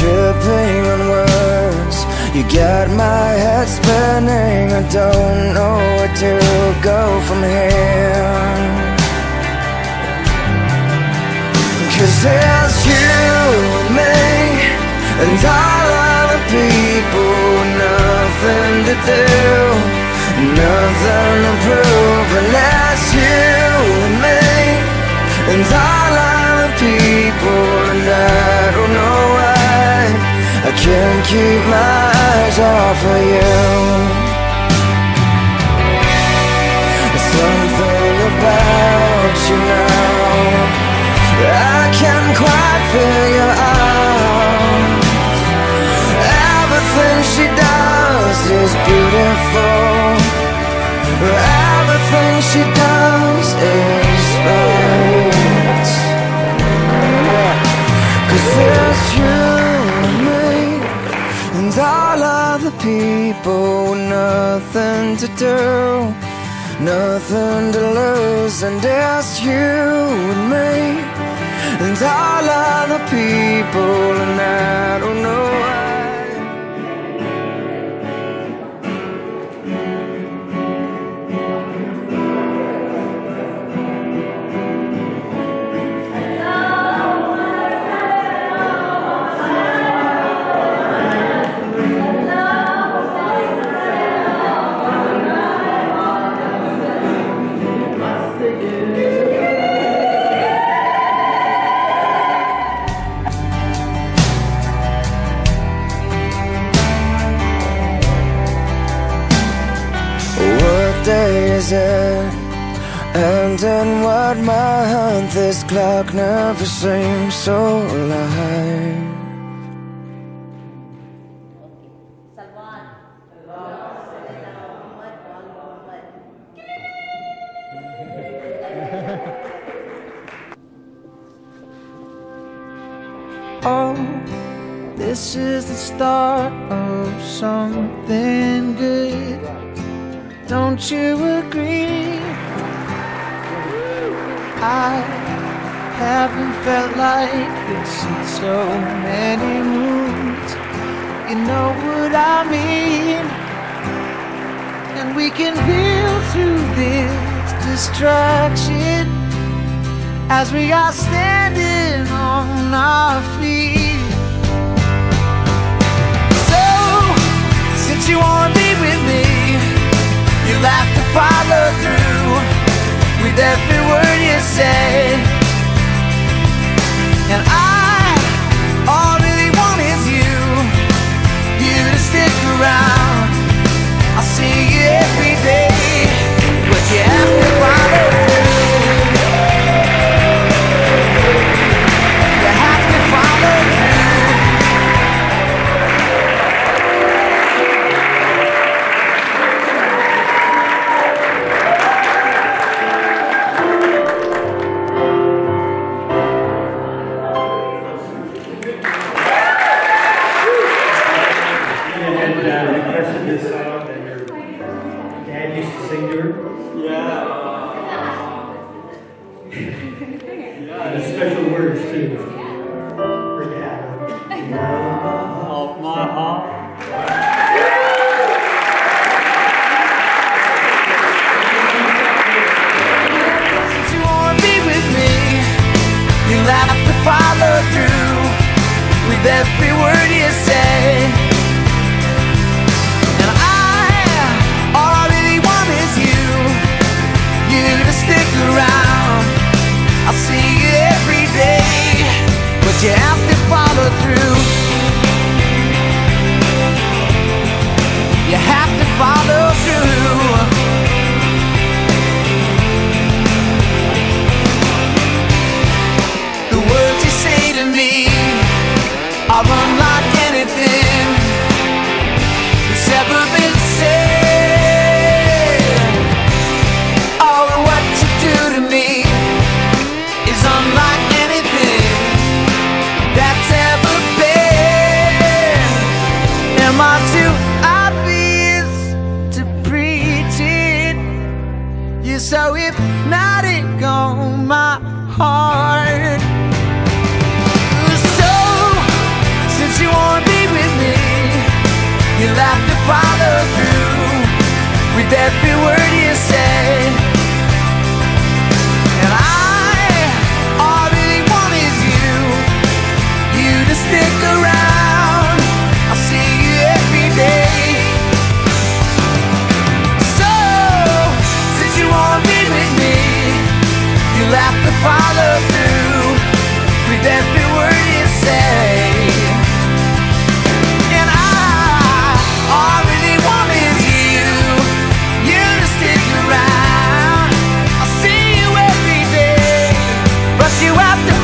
tripping on words, you got my head spinning. I don't know where to go from here. Cause there's you and me, and all other people nothing to do, nothing to prove, unless you and me, and all other people, I can't keep my eyes off of you. Something about you now. I can't quite figure out Everything she does is beautiful Everything she does other people with nothing to do Nothing to lose And it's you and me and all other people, and I don't know And in what month? This clock never seems so alive. Oh, this is the start of something good. Don't you agree? I haven't felt like this in so many moons. You know what I mean? And we can build through this distraction as we are standing on our feet. So, since you wanna be with me, you'll have to follow through with every word you say. And I, dad used to sing to. Yeah. And special words too. Her dad. Of my heart. Since you wanna be with me, you'll to follow through with every hypnotic on my heart. So, since you wanna be with me, you'll have to follow through with every word you say. And I really want is you, you to stick around.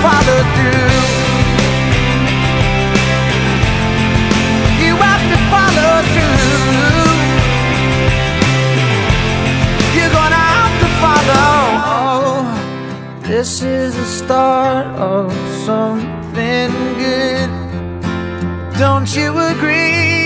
Follow through. You have to follow through. You're gonna have to follow. This is the start of something good. Don't you agree?